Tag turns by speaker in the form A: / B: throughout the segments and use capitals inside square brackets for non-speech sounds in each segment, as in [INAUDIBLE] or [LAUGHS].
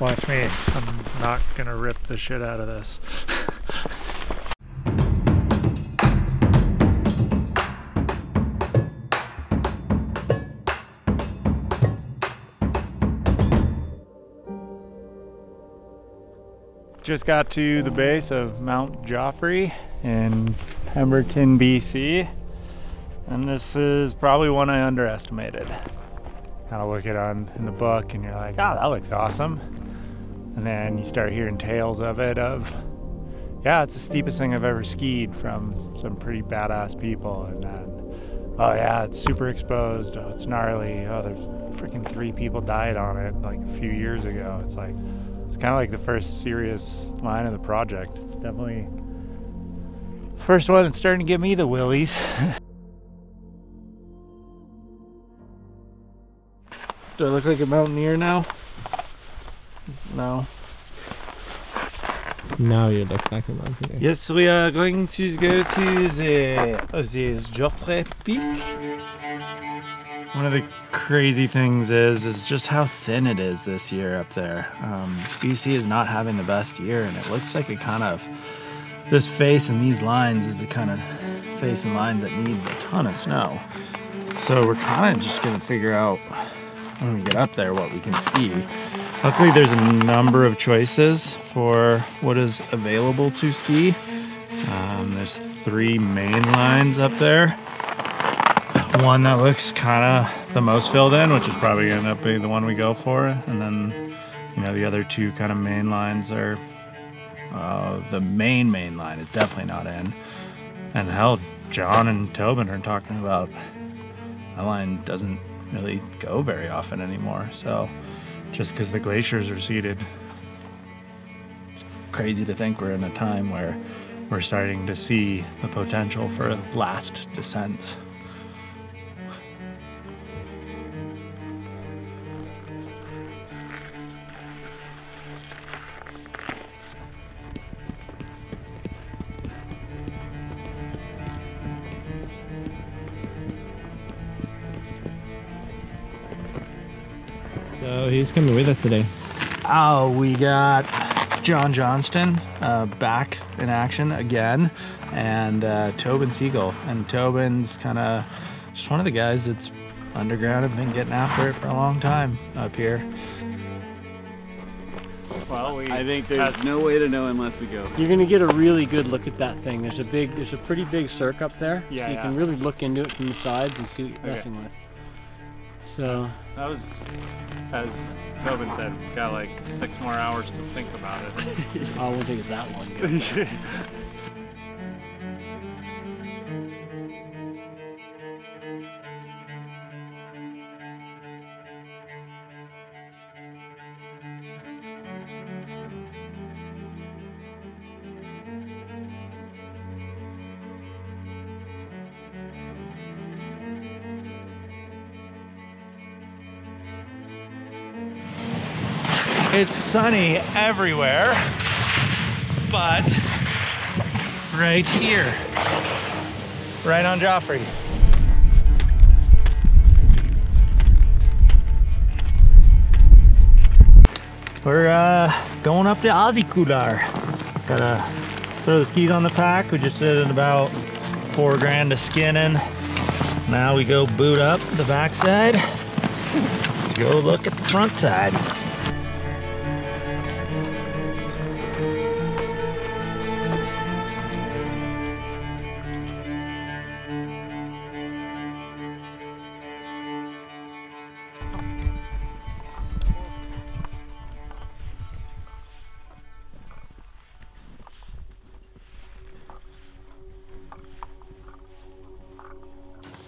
A: Watch me. I'm not gonna rip the shit out of this. Just got to the base of Mount Joffre in Pemberton, BC. And this is probably one I underestimated. Kind of look it on in the book and you're like, oh, that looks awesome. And then you start hearing tales of it of, yeah, it's the steepest thing I've ever skied from some pretty badass people. And then, oh yeah, it's super exposed. Oh, it's gnarly. Oh, there's freaking three people died on it like a few years ago. It's like, it's kind of like the first serious line of the project. It's definitely first one that's starting to give me the willies. [LAUGHS] Do I look like a mountaineer now? No.
B: Now you look like a mountaineer.
A: Yes, we are going to go to the, the Joffre Peak. One of the crazy things is is just how thin it is this year up there. Um, BC is not having the best year, and it looks like it kind of this face and these lines is the kind of face and lines that needs a ton of snow. So we're kind of just gonna figure out when we get up there what we can ski. Luckily, there's a number of choices for what is available to ski. Um, there's three main lines up there one that looks kind of the most filled in, which is probably going to end up being the one we go for. And then, you know, the other two kind of main lines are, uh, the main main line is definitely not in. And hell, John and Tobin are talking about that line doesn't really go very often anymore. So just because the glaciers are seeded, it's crazy to think we're in a time where we're starting to see the potential for a last descents.
B: So he's coming with us today.
A: Oh, we got John Johnston uh, back in action again, and uh, Tobin Siegel. And Tobin's kind of just one of the guys that's underground and been getting after it for a long time up here.
C: Well, we
D: I think there's
C: has-
D: no way to know unless we go.
C: You're gonna get a really good look at that thing. There's a big, there's a pretty big cirque up there,
A: Yeah,
C: so you
A: yeah.
C: can really look into it from the sides and see what you're
A: Okay.
C: messing with. So
D: That was, as Tobin said, got like six more hours to think about it. [LAUGHS]
C: I won't think it's that long. [LAUGHS]
A: It's sunny everywhere, but right here, right on Joffre. We're uh, going up to couloir. Gotta throw the skis on the pack. We just did it about four grand to skinning. Now we go boot up the backside. Let's go look at the front side.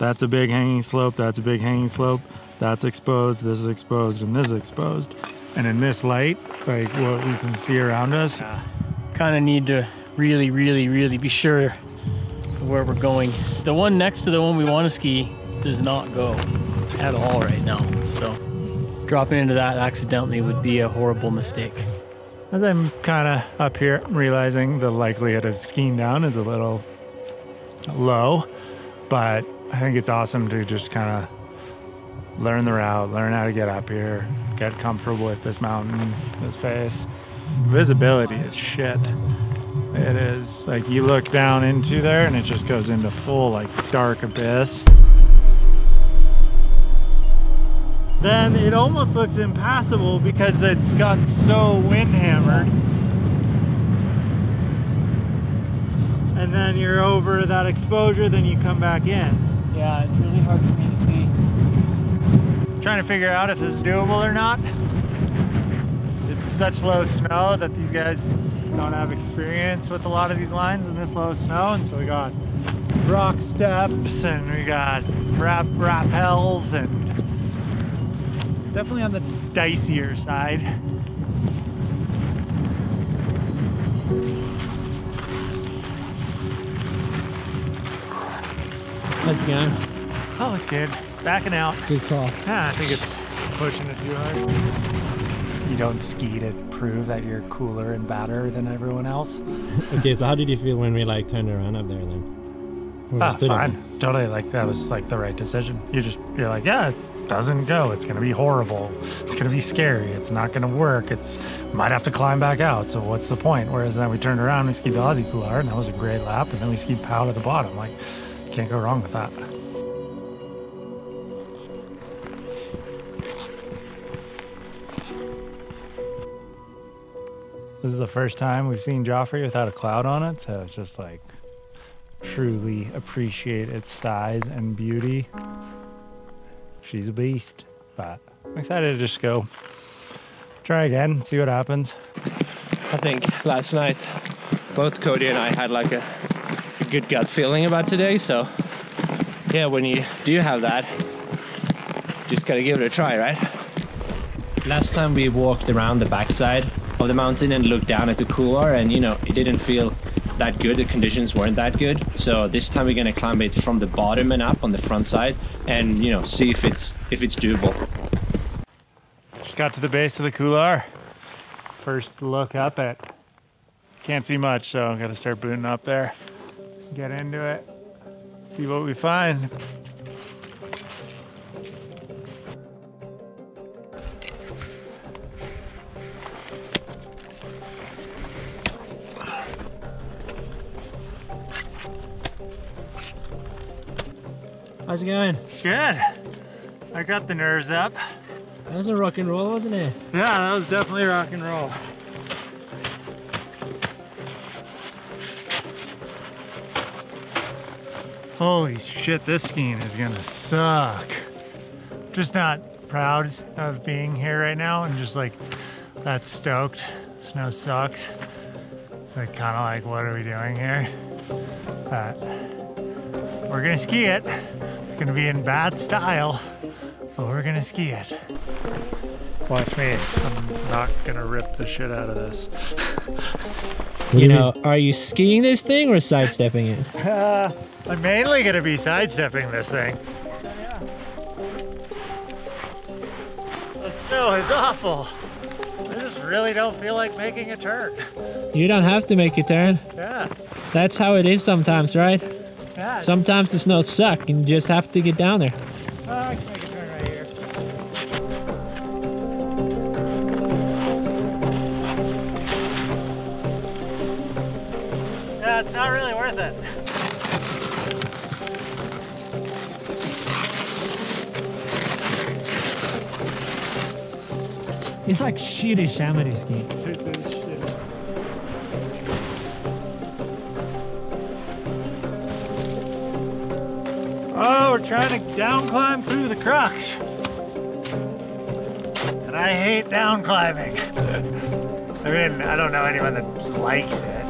A: That's a big hanging slope, that's a big hanging slope, that's exposed, this is exposed, and this is exposed. And in this light, like what we can see around us,
C: kind of need to really, really, really be sure where we're going. The one next to the one we want to ski does not go at all right now. So dropping into that accidentally would be a horrible mistake.
A: as I'm kind of up here, I'm realizing the likelihood of skiing down is a little low, but I think it's awesome to just kind of learn the route, learn how to get up here, get comfortable with this mountain, this face. Visibility is shit. It is like you look down into there and it just goes into full like dark abyss. Then it almost looks impassable because it's gotten so wind hammered. And then you're over that exposure, then you come back in.
C: Yeah, it's really hard for me to see.
A: Trying to figure out if this is doable or not. It's such low snow that these guys don't have experience with a lot of these lines in this low snow, and so we got rock steps and we got rap rappels and it's definitely on the dicier side.
B: How's it going?
A: Oh, it's good. Backing out.
B: Good call.
A: Yeah, I think it's pushing it too hard. You don't ski to prove that you're cooler and badder than everyone else. [LAUGHS]
B: Okay, so how did you feel when we like turned around up there then? When
A: Ah,
B: stood up
A: fine. Totally. Like that was like the right decision. You just you're like, yeah, it doesn't go. It's gonna be horrible. It's gonna be scary. It's not gonna work. It's might have to climb back out. So what's the point? Whereas then we turned around, we skied the Aussie Couloir, and that was a great lap. And then we skied Pow to the bottom. Like, can't go wrong with that. This is the first time we've seen Joffre without a cloud on it, so it's just like truly appreciate its size and beauty. She's a beast, but I'm excited to just go try again, see what happens.
E: I think last night both Cody and I had like a, good gut feeling about today. So yeah, when you do have that, just gotta give it a try, right? Last time we walked around the backside of the mountain and looked down at the couloir, and you know it didn't feel that good. The conditions weren't that good. So this time we're gonna climb it from the bottom and up on the front side, and you know see if it's if it's doable.
A: Just got to the base of the couloir. First look up at. Can't see much, so I'm gonna start booting up there. Get into it. See what we find.
B: How's it going?
A: Good. I got the nerves up.
B: That was a rock and roll, wasn't it?
A: Yeah, that was definitely rock and roll. Holy shit, this skiing is gonna suck. Just not proud of being here right now and just like that stoked. Snow sucks. It's like kind of like, what are we doing here? But we're gonna ski it. It's gonna be in bad style, but we're gonna ski it. Watch me. I'm not gonna rip the shit out of this. [LAUGHS]
B: You know, are you skiing this thing or sidestepping it? [LAUGHS]
A: Uh, I'm mainly gonna be sidestepping this thing. The snow is awful. I just really don't feel like making a turn.
B: You don't have to make a turn.
A: Yeah,
B: That's how it is sometimes, right?
A: yeah.
B: Sometimes the snow sucks and you just have to get down there.
A: Uh, I can make a turn right here. Yeah, it's not really worth it.
B: It's like shitty Chamonix skiing.
A: This is. Oh, we're trying to down climb through the crux. And I hate down climbing. [LAUGHS] I mean, I don't know anyone that likes it.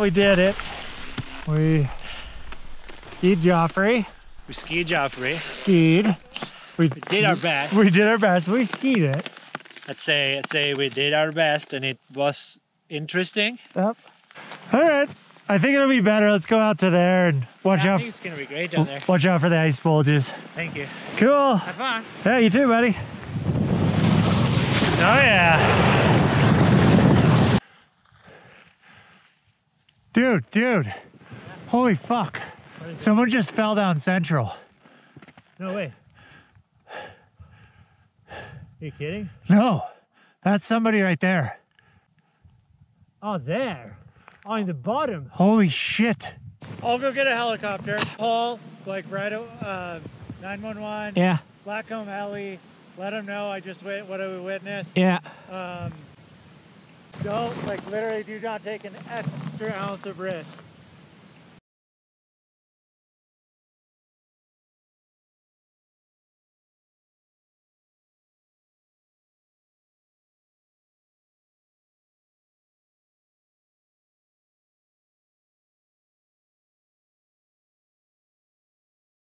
A: We did it. We skied Joffre.
B: We skied Joffre.
A: Skied. We
B: We did our best.
A: We did our best. We skied it.
B: I'd say I'd say we did our best, and it was interesting.
A: Yep. All right. I think it'll be better. Let's go out to there and watch out.
B: I
A: out.
B: think it's gonna be great down there.
A: Watch out for the ice bulges.
B: Thank you.
A: Cool.
B: Have fun.
A: Yeah, you too, buddy. Oh yeah. Dude, dude. Holy fuck. Someone just fell down central.
B: No way. Are you kidding?
A: No. That's somebody right there.
B: Oh, there. Oh, in the bottom.
A: Holy shit. I'll go get a helicopter. Paul, like right uh 911,
B: Yeah.
A: Blackcomb Heli. Let them know I just wit- what I witnessed.
B: Yeah.
A: Um, don't like literally do not take an extra ounce of risk.